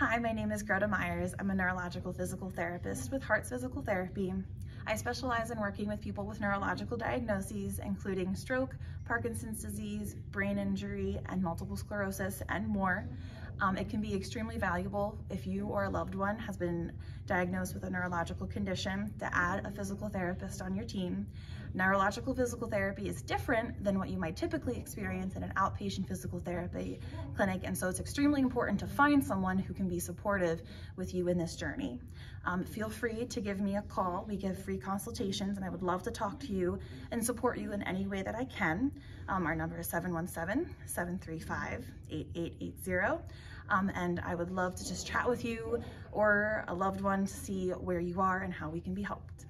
Hi, my name is Greta Myers. I'm a neurological physical therapist with HARTZ Physical Therapy. I specialize in working with people with neurological diagnoses, including stroke, Parkinson's disease, brain injury, and multiple sclerosis, and more. Um, it can be extremely valuable if you or a loved one has been diagnosed with a neurological condition to add a physical therapist on your team. Neurological physical therapy is different than what you might typically experience in an outpatient physical therapy clinic, and so it's extremely important to find someone who can be supportive with you in this journey. Um, feel free to give me a call. We give free consultations, and I would love to talk to you and support you in any way that I can. Um, our number is 717-735-8880. Um, and I would love to just chat with you or a loved one to see where you are and how we can be helped.